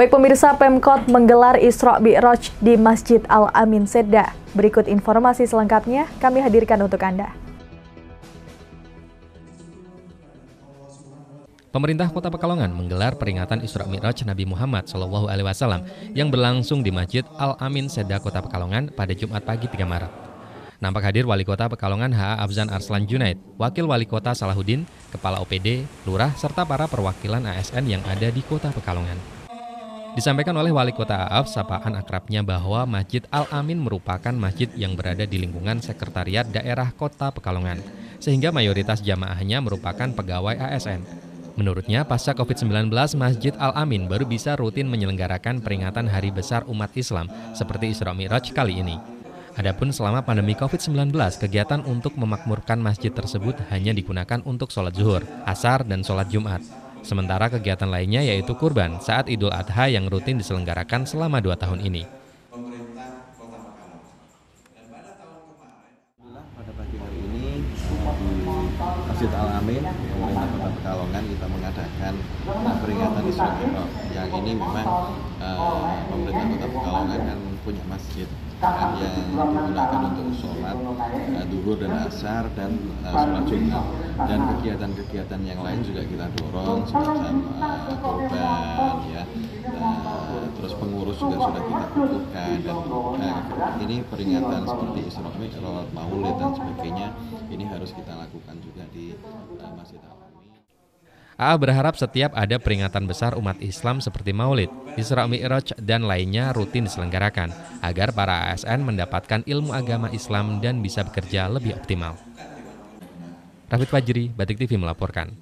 Baik pemirsa, Pemkot menggelar Isra Mi'raj di Masjid Al-Amin Sedda. Berikut informasi selengkapnya kami hadirkan untuk Anda. Pemerintah Kota Pekalongan menggelar peringatan Isra Mi'raj Nabi Muhammad Shallallahu alaihi wasallam yang berlangsung di Masjid Al-Amin Sedda Kota Pekalongan pada Jumat pagi 3 Maret. Nampak hadir Wali Kota Pekalongan H.A. Afzan Arslan Junaid, Wakil Wali Kota Salahuddin, Kepala OPD, Lurah, serta para perwakilan ASN yang ada di Kota Pekalongan. Disampaikan oleh Wali Kota Aaf sapaan akrabnya bahwa Masjid Al-Amin merupakan masjid yang berada di lingkungan Sekretariat Daerah Kota Pekalongan, sehingga mayoritas jamaahnya merupakan pegawai ASN. Menurutnya, pasca COVID-19, Masjid Al-Amin baru bisa rutin menyelenggarakan peringatan hari besar umat Islam seperti Isra Mi'raj kali ini. Adapun selama pandemi COVID-19, kegiatan untuk memakmurkan masjid tersebut hanya digunakan untuk sholat zuhur, asar, dan sholat Jumat. Sementara kegiatan lainnya yaitu kurban saat Idul Adha yang rutin diselenggarakan selama dua tahun ini. Pada pagi hari ini di Masjid Al Amin, pemerintah Kota Pekalongan kita mengadakan peringatan Isra Mi'raj. Yang ini memang uh, pemerintah Kota Pekalongan kan punya masjid kan, yang digunakan untuk sholat uh, duhur dan asar dan uh, sholat jumat. Dan kegiatan-kegiatan yang lain juga kita dorong semacam uh, korban ya. Uh, terus pengurus juga sudah kita butuhkan dan uh, ini peringatan seperti Isra Mi'raj, Maulid dan sebagainya ini harus kita lakukan juga di uh, Masjid Al AA berharap setiap ada peringatan besar umat Islam seperti Maulid, Isra Mi'raj, dan lainnya rutin diselenggarakan, agar para ASN mendapatkan ilmu agama Islam dan bisa bekerja lebih optimal. Rafid Fajri, Batik TV melaporkan.